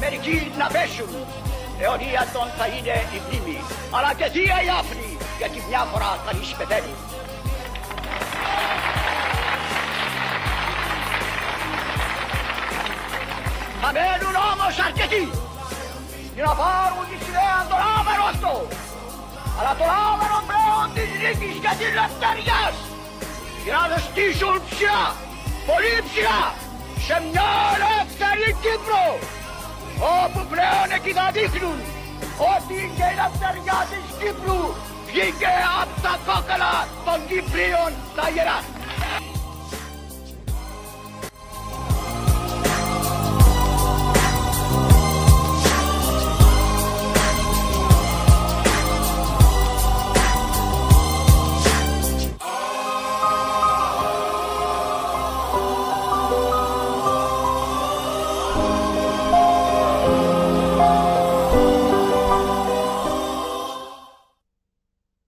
na maslipshu. Meri mepiaon, meriki na beshu. Eonia ton taide iblimi. Ala kezia yapni, γιατί μια φορά κανείς πεθαίνει. Θα μένουν όμως αρκετοί για να πάρουν τη σημαία των άμερο αυτό. Αλλά το άμερο πλέον της νίκης και της λευτεριάς για να το στήσουν ψηλά, πολύ ψηλά, σε μια ελεύθερη Κύπρο όπου πλέον εκεί θα δείχνουν ότι και η ελευθεριά της Κύπρου βγήκε από τα κόκκαλα των Κυπρίων τα γερά.